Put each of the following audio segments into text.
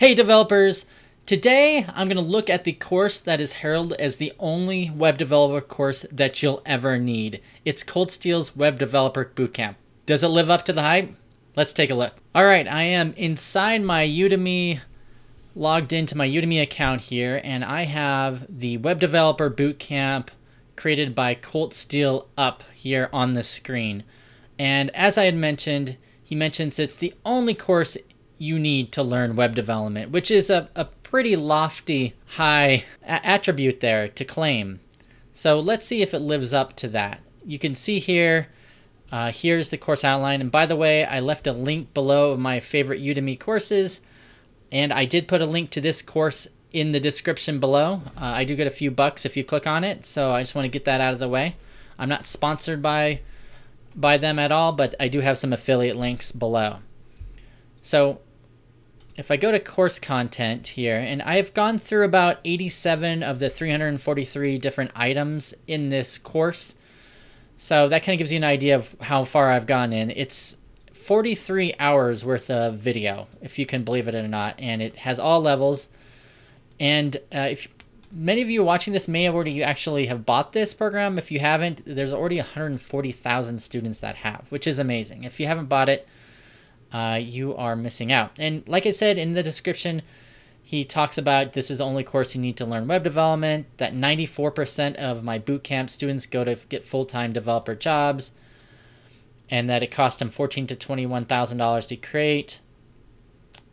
Hey developers! Today I'm going to look at the course that is heralded as the only web developer course that you'll ever need. It's Colt Steele's Web Developer Bootcamp. Does it live up to the hype? Let's take a look. Alright, I am inside my Udemy, logged into my Udemy account here, and I have the Web Developer Bootcamp created by Colt Steele up here on the screen. And as I had mentioned, he mentions it's the only course you need to learn web development, which is a, a pretty lofty, high attribute there to claim. So let's see if it lives up to that. You can see here, uh, here's the course outline. And by the way, I left a link below of my favorite Udemy courses. And I did put a link to this course in the description below. Uh, I do get a few bucks if you click on it. So I just want to get that out of the way. I'm not sponsored by by them at all, but I do have some affiliate links below. So if I go to course content here, and I've gone through about 87 of the 343 different items in this course. So that kind of gives you an idea of how far I've gone in. It's 43 hours worth of video, if you can believe it or not, and it has all levels. And uh, if many of you watching this may have already actually have bought this program, if you haven't, there's already 140,000 students that have, which is amazing. If you haven't bought it, uh, you are missing out. And like I said in the description, he talks about this is the only course you need to learn web development, that 94% of my bootcamp students go to get full-time developer jobs, and that it cost him $14 to $21,000 to create.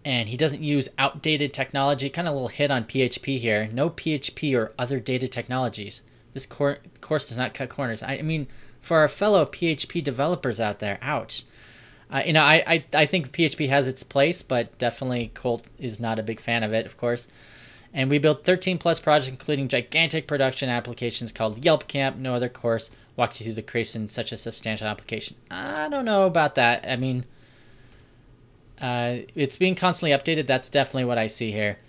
And he doesn't use outdated technology, kind of a little hit on PHP here. No PHP or other data technologies. This cor- course does not cut corners. I, I mean, for our fellow PHP developers out there, ouch. Uh, you know, I, I, I think PHP has its place, but definitely Colt is not a big fan of it, of course. And we built 13 plus projects, including gigantic production applications called Yelp Camp. No other course walks you through the creation of such a substantial application. I don't know about that. I mean, uh, it's being constantly updated. That's definitely what I see here.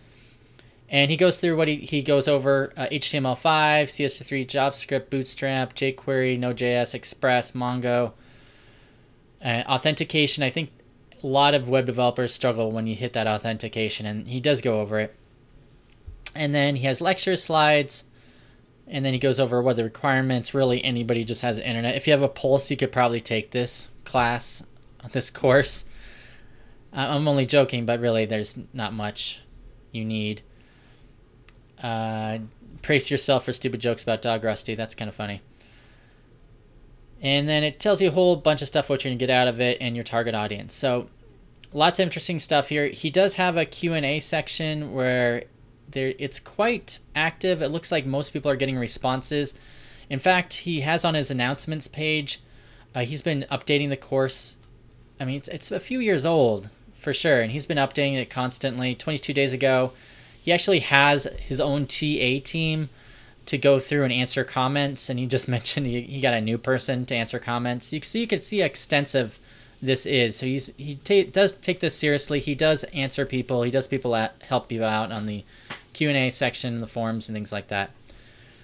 And he goes through what he, he goes over uh, HTML5, CSS3, JavaScript, Bootstrap, jQuery, Node.js, Express, Mongo. Uh, authentication, I think a lot of web developers struggle when you hit that authentication, and he does go over it. And then he has lecture slides, and then he goes over what the requirements. Really, anybody just has internet. If you have a pulse, you could probably take this class, this course. I'm only joking, but really, there's not much you need. Uh, praise yourself for stupid jokes about Dog Rusty. That's kind of funny. And then it tells you a whole bunch of stuff what you're going to get out of it and your target audience. So lots of interesting stuff here. He does have a Q&A section where there it's quite active. It looks like most people are getting responses. In fact, he has on his announcements page, uh, he's been updating the course. I mean, it's, it's a few years old for sure, and he's been updating it constantly. 22 days ago, he actually has his own TA team to go through and answer comments, and he just mentioned he, he got a new person to answer comments. You see, you can see extensive this is. So he's he does take this seriously. He does answer people. He does people at, help you out on the Q and A section, the forums, and things like that.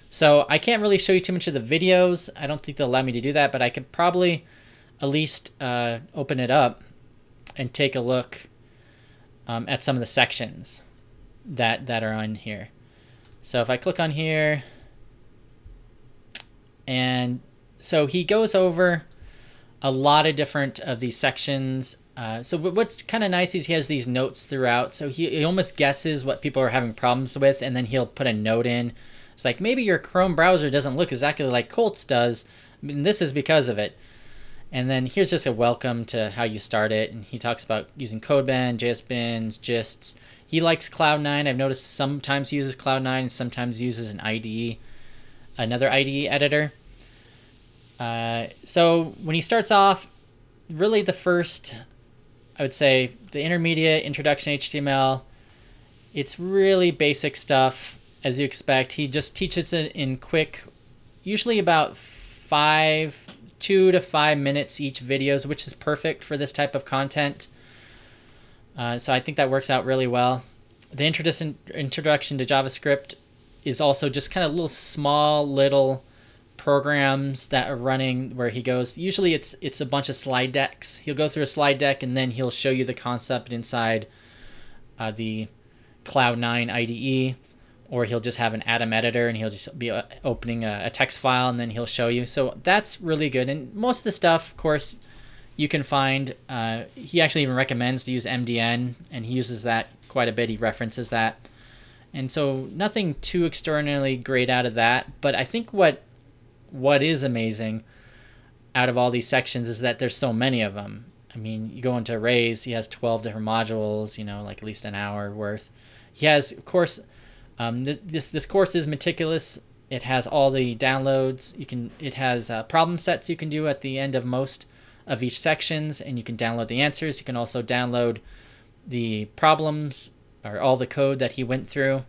So I can't really show you too much of the videos. I don't think they'll allow me to do that, but I could probably at least uh, open it up and take a look um, at some of the sections that that are on here. So if I click on here, and so he goes over a lot of different of these sections. Uh, so what's kind of nice is he has these notes throughout. So he, he almost guesses what people are having problems with, and then he'll put a note in. It's like maybe your Chrome browser doesn't look exactly like Colt's does. and this is because of it. And then here's just a welcome to how you start it. And he talks about using CodePen, JSBins, gists. He likes Cloud9. I've noticed sometimes he uses Cloud9 and sometimes uses an IDE, another IDE editor. Uh, so when he starts off, really the first, I would say, the intermediate introduction HTML, it's really basic stuff as you expect. He just teaches it in quick, usually about five, two to five minutes each videos, which is perfect for this type of content. Uh, so I think that works out really well. The introduction introduction to JavaScript is also just kind of little small little programs that are running where he goes usually it's it's a bunch of slide decks he'll go through a slide deck and then he'll show you the concept inside uh, the Cloud9 IDE, or he'll just have an Atom editor and he'll just be uh, opening a, a, text file and then he'll show you. So that's really good. And most of the stuff, of course, you can find. Uh, he actually even recommends to use MDN, and he uses that quite a bit. He references that. And so nothing too extraordinarily great out of that. But I think what what is amazing out of all these sections is that there's so many of them. I mean, you go into arrays, he has 12 different modules, you know, like at least an hour worth. He has, of course, um, th- this this course is meticulous. It has all the downloads. You can it has uh, problem sets you can do at the end of most of each sections, and you can download the answers. You can also download the problems or all the code that he went through.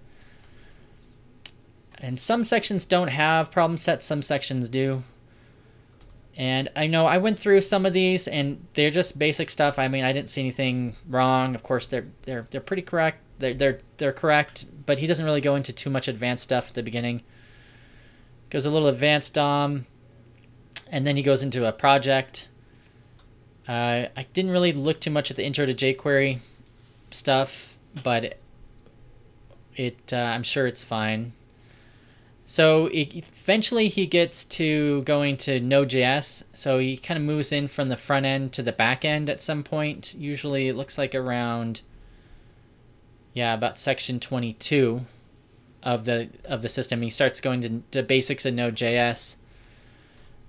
And some sections don't have problem sets, some sections do. And I know I went through some of these and they're just basic stuff. I mean, I didn't see anything wrong. Of course, they're they're they're pretty correct. They're they're they're correct, but he doesn't really go into too much advanced stuff at the beginning. Goes a little advanced DOM, and then he goes into a project. Uh, I didn't really look too much at the intro to jQuery stuff, but it, uh, I'm sure it's fine. So eventually he gets to going to Node.js. So he kind of moves in from the front end to the back end at some point. Usually it looks like around, yeah, about section 22 of the of the system. He starts going to the basics of Node.js.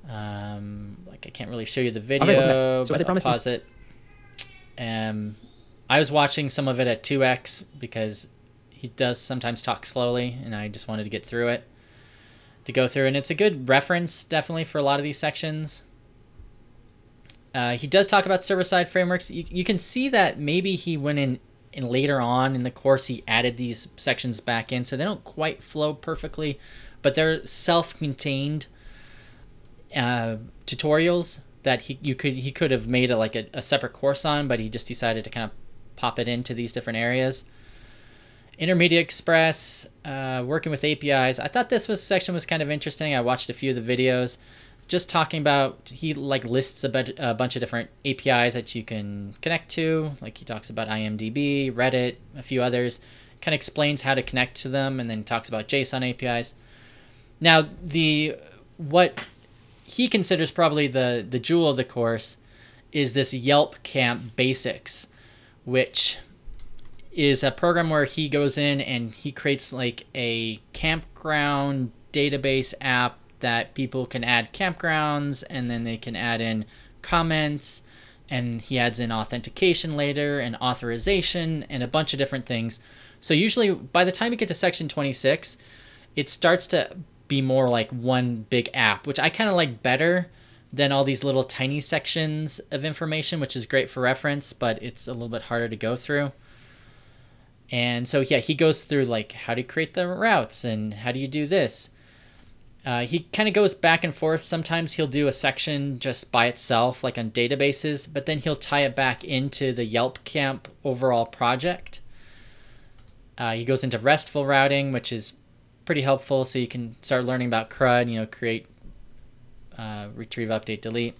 Um, like I can't really show you the video, so but I'll pause it. Um, I was watching some of it at 2x because he does sometimes talk slowly, and I just wanted to get through it to go through, and it's a good reference definitely for a lot of these sections. Uh, he does talk about server-side frameworks. You, you can see that maybe he went in, and later on in the course he added these sections back in, so they don't quite flow perfectly, but they're self-contained uh, tutorials that he you could he could have made a, like a, a separate course on, but he just decided to kind of pop it into these different areas. Intermediate Express, uh, working with APIs. I thought this was section was kind of interesting. I watched a few of the videos, just talking about he like lists a, bit, a bunch of different APIs that you can connect to. Like he talks about IMDb, Reddit, a few others. Kind of explains how to connect to them, and then talks about JSON APIs. Now the what he considers probably the the jewel of the course is this Yelp Camp Basics, which is a program where he goes in and he creates like a campground database app that people can add campgrounds and then they can add in comments and he adds in authentication later and authorization and a bunch of different things. So usually by the time you get to section 26, it starts to be more like one big app, which I kind of like better than all these little tiny sections of information, which is great for reference, but it's a little bit harder to go through. And so yeah, he goes through like how to create the routes and how do you do this. Uh, he kind of goes back and forth. Sometimes he'll do a section just by itself, like on databases, but then he'll tie it back into the Yelp Camp overall project. Uh, he goes into RESTful routing, which is pretty helpful, so you can start learning about CRUD. You know, create, uh, retrieve, update, delete.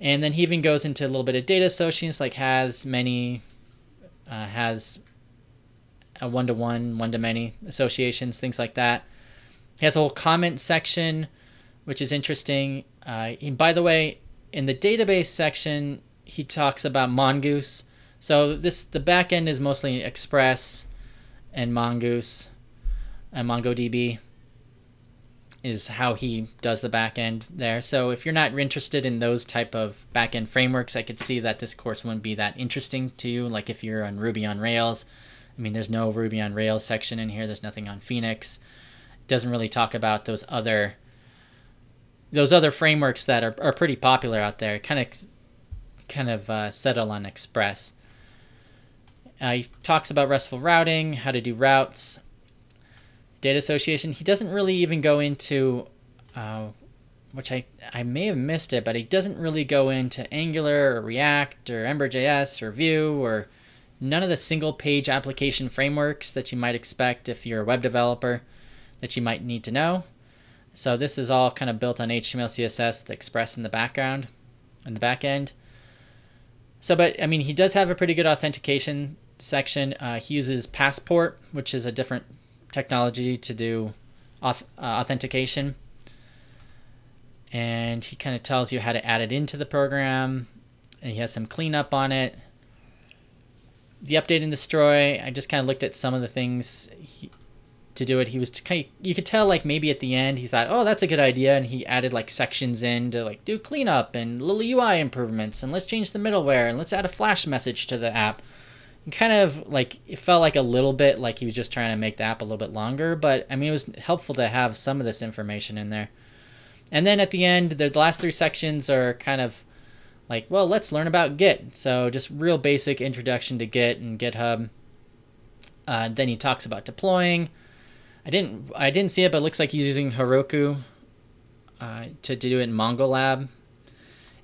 And then he even goes into a little bit of data associations, like has many, uh, has a one to one, one to many associations, things like that. He has a whole comment section, which is interesting. Uh, by the way, in the database section, he talks about Mongoose. So this the back end is mostly Express and Mongoose and MongoDB is how he does the back end there. So if you're not interested in those type of back end frameworks, I could see that this course wouldn't be that interesting to you. Like if you're on Ruby on Rails, I mean, there's no Ruby on Rails section in here. There's nothing on Phoenix. It doesn't really talk about those other those other frameworks that are, are pretty popular out there. Kind of kind of uh, settle on Express. Uh, he talks about RESTful routing, how to do routes, data association. He doesn't really even go into, uh, which I, I may have missed it, but he doesn't really go into Angular or React or Ember.js or Vue or none of the single page application frameworks that you might expect if you're a web developer that you might need to know. So this is all kind of built on HTML, CSS, the Express in the background, in the back end. So, but I mean, he does have a pretty good authentication section, uh, he uses Passport, which is a different technology to do auth- uh, authentication. And he kind of tells you how to add it into the program. And he has some cleanup on it. The update and destroy, I just kind of looked at some of the things he, to do it. He was kind of, you could tell like maybe at the end he thought, oh, that's a good idea, and he added like sections in to like do cleanup and little UI improvements, and let's change the middleware, and let's add a flash message to the app. Kind of like it felt like a little bit like he was just trying to make the app a little bit longer, but I mean it was helpful to have some of this information in there. And then at the end, the last three sections are kind of like, well, let's learn about Git. So just real basic introduction to Git and GitHub. Uh, then he talks about deploying I didn't I didn't see it, but it looks like he's using Heroku uh, to, to do it in MongoLab.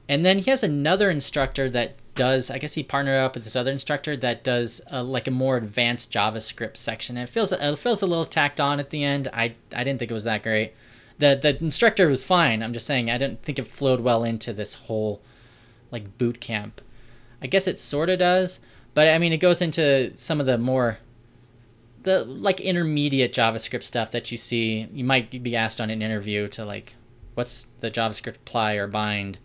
And then he has another instructor that does. I guess he partnered up with this other instructor that does a, like a more advanced JavaScript section. And it feels it feels a little tacked on at the end. I I didn't think it was that great. The the instructor was fine. I'm just saying I didn't think it flowed well into this whole like boot camp. I guess it sort of does, but I mean it goes into some of the more the like intermediate JavaScript stuff that you see, you might be asked on an interview to like, what's the JavaScript apply or bind,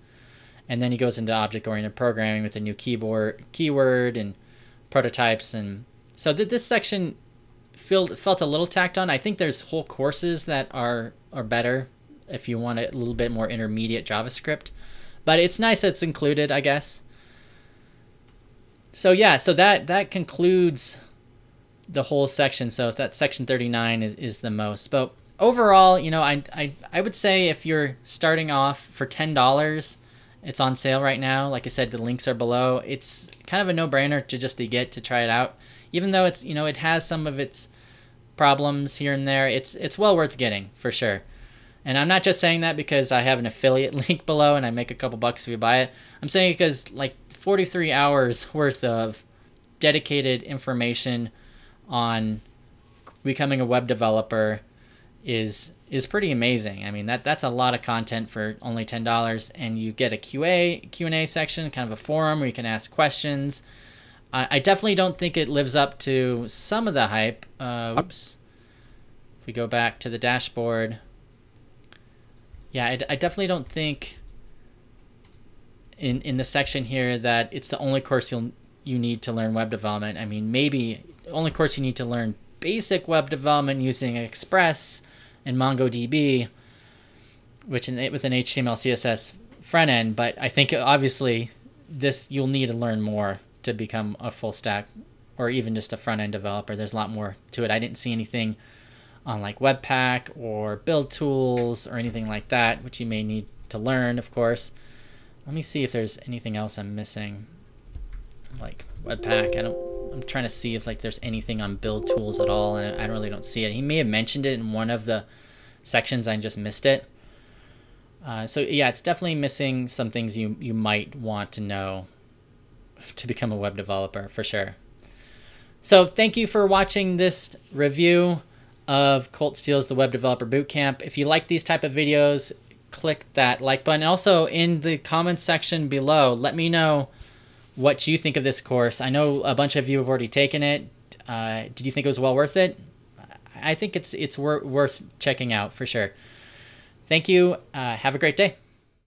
and then he goes into object-oriented programming with a new keyboard keyword and prototypes, and so th- this section felt felt a little tacked on. I think there's whole courses that are are better if you want a little bit more intermediate JavaScript, but it's nice that it's included, I guess. So yeah, so that that concludes the whole section. So that section 39 is, is the most. But overall, you know, I, I, I would say if you're starting off for $10, it's on sale right now. Like I said, the links are below. It's kind of a no-brainer to just to get to try it out. Even though it's, you know, it has some of its problems here and there, it's it's well worth getting for sure. And I'm not just saying that because I have an affiliate link below and I make a couple bucks if you buy it. I'm saying it because like 43 hours worth of dedicated information on becoming a web developer is is pretty amazing. I mean that that's a lot of content for only ten dollars, and you get a QA Q and A section, kind of a forum where you can ask questions. I, I definitely don't think it lives up to some of the hype. Uh, oops. If we go back to the dashboard, yeah, I, I definitely don't think in in the section here that it's the only course you'll you need to learn web development. I mean, maybe only course you need to learn basic web development using Express and MongoDB, which in, with an HTML CSS front end. But I think obviously this you'll need to learn more to become a full stack or even just a front end developer. There's a lot more to it. I didn't see anything on like Webpack or build tools or anything like that, which you may need to learn, of course. Let me see if there's anything else I'm missing. Like Webpack, I don't I'm trying to see if like there's anything on build tools at all, and I really don't see it. He may have mentioned it in one of the sections. I just missed it. Uh, so yeah, it's definitely missing some things you you might want to know to become a web developer for sure. So thank you for watching this review of Colt Steele's The Web Developer Bootcamp. If you like these type of videos, click that like button. Also in the comments section below, let me know what you think of this course. I know a bunch of you have already taken it. Uh, did you think it was well worth it? I think it's it's wor- worth checking out for sure. Thank you. Uh, have a great day.